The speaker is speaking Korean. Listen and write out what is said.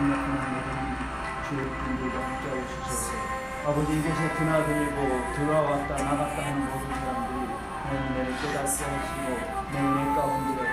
강력한 하나님 주의 분들과 함께하고 주셔서. 아버지 이곳에 드나들고 들어왔다 나갔다 하는 모든 사람들이 내 은혜를 깨닫게 하시고 내 은혜 가운데